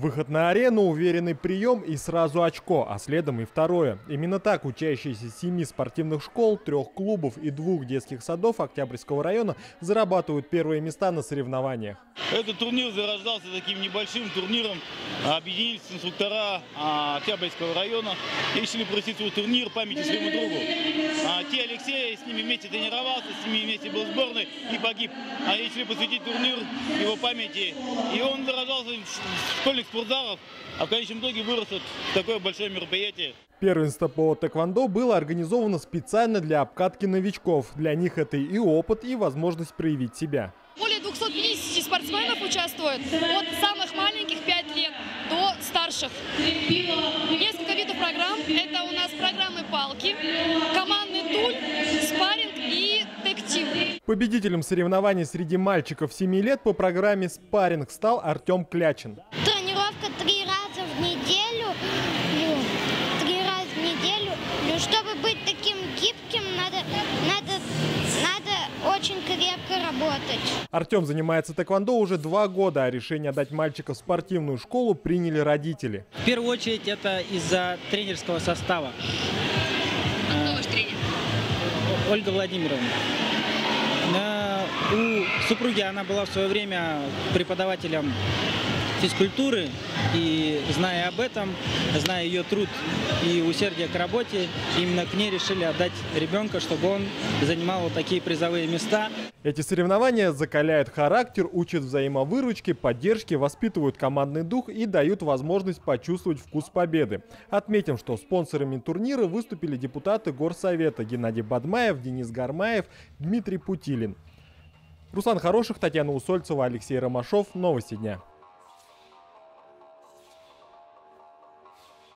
Выход на арену, уверенный прием и сразу очко, а следом и второе. Именно так учащиеся семи спортивных школ, трех клубов и двух детских садов Октябрьского района зарабатывают первые места на соревнованиях. Этот турнир зарождался таким небольшим турниром. Объединились инструктора а, Октябрьского района и решили провести свой турнир памяти своему другу. А, Те Алексей с ними вместе тренировался, с ними вместе был в сборной и погиб. Они решили посвятить турнир его памяти. И он зарождался в школьных спортзалах, а в конечном итоге вырос вот в такое большое мероприятие. Первенство по тэквондо было организовано специально для обкатки новичков. Для них это и опыт, и возможность проявить себя. Более 250 спортсменов участвует от самых маленьких 5 лет до старших. Несколько видов программ. Это у нас программы палки, командный туль, спарринг и тектим. Победителем соревнований среди мальчиков 7 лет по программе «Спарринг» стал Артем Клячин. Три раза в неделю. Ну, три раза в неделю. Ну, чтобы быть таким гибким, надо, надо, надо очень крепко работать. Артем занимается тэквондо уже два года, а решение отдать мальчика в спортивную школу приняли родители. В первую очередь это из-за тренерского состава. Кто ваш тренер? Ольга Владимировна. На- У супруги она была в свое время преподавателем физкультуры, и зная об этом, зная ее труд и усердие к работе, именно к ней решили отдать ребенка, чтобы он занимал вот такие призовые места. Эти соревнования закаляют характер, учат взаимовыручке, поддержке, воспитывают командный дух и дают возможность почувствовать вкус победы. Отметим, что спонсорами турнира выступили депутаты Горсовета Геннадий Бадмаев, Денис Гармаев, Дмитрий Путилин. Руслан Хороших, Татьяна Усольцева, Алексей Ромашов. Новости дня.